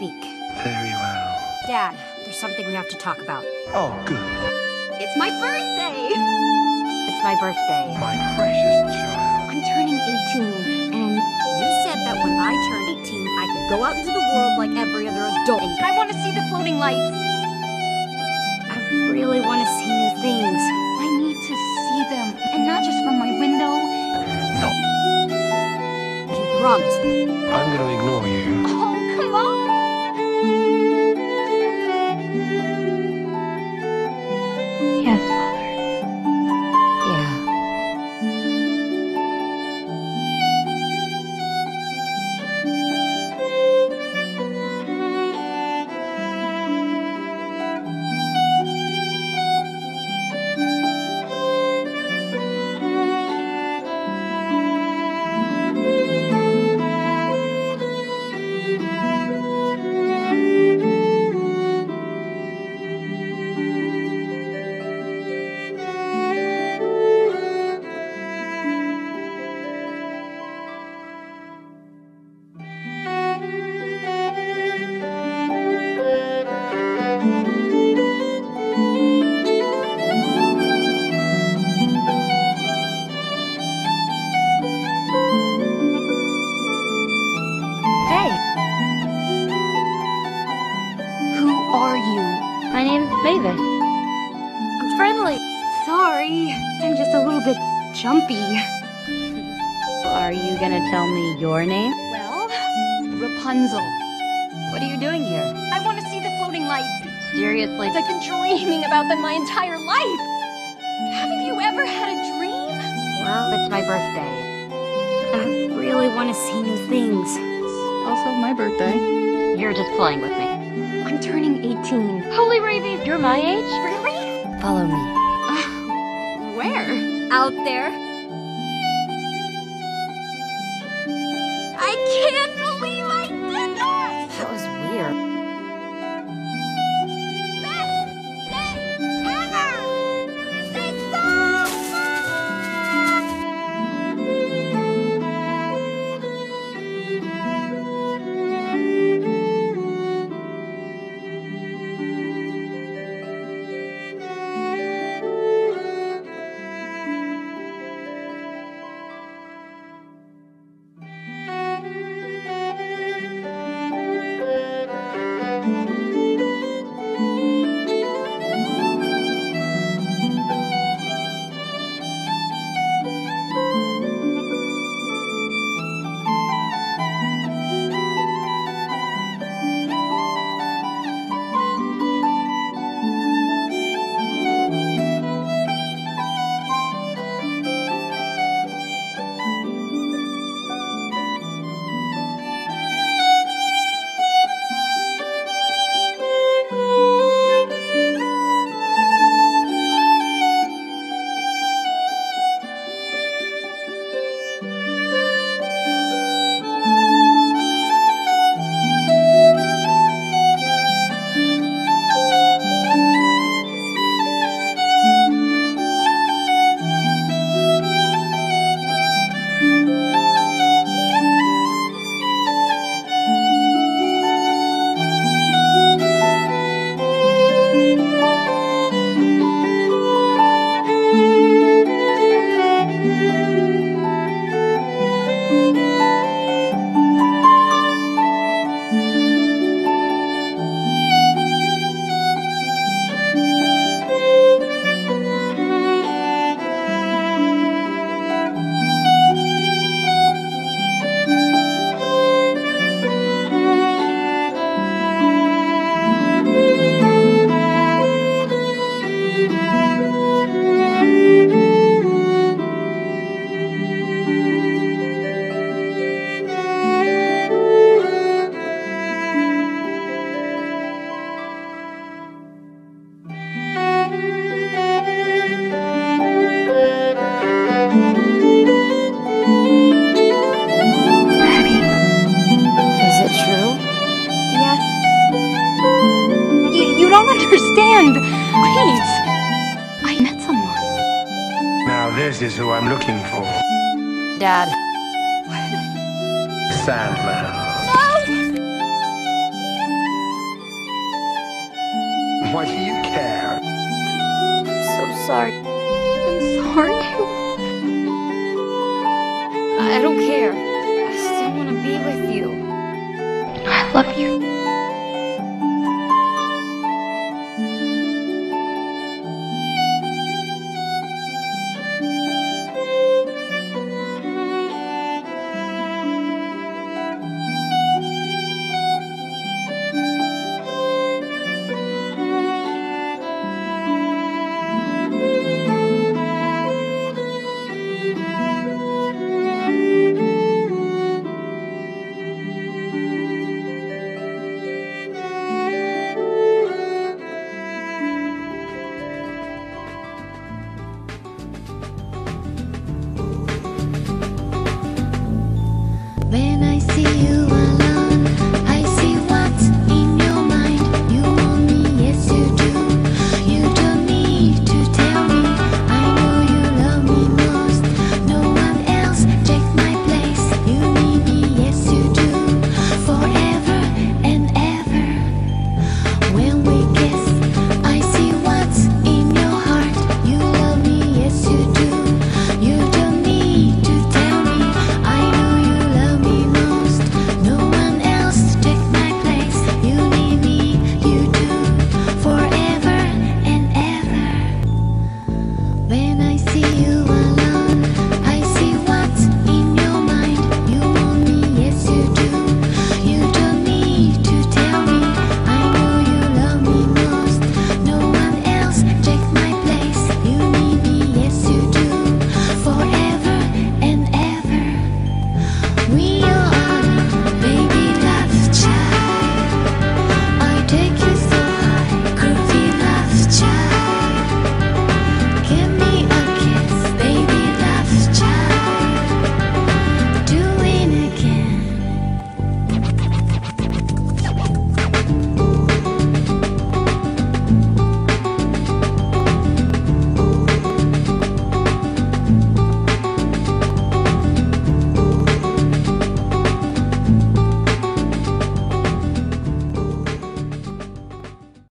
speak. Very well. Dad, there's something we have to talk about. Oh, good. It's my birthday! It's my birthday. My precious child. I'm turning 18, and you said that when I turn 18, I could go out into the world like every other adult. And I want to see the floating lights. I really want to see new things. I need to see them, and not just from my window. No, You promised. I'm going to ignore you. My name's Mavis. I'm friendly. Sorry, I'm just a little bit jumpy. Are you gonna tell me your name? Well, Rapunzel. What are you doing here? I want to see the floating lights. Seriously? I've been dreaming about them my entire life. Haven't you ever had a dream? Well, it's my birthday. I really want to see new things. Also, my birthday. You're just playing with me. I'm turning 18. Holy rabies, you're my age? Really? Follow me. Uh, where? Out there. Understand. Please. I met someone. Now, this is who I'm looking for. Dad. Sandman. No! Why do you care? I'm So sorry. I'm sorry. I don't care. I still want to be with you. I love you.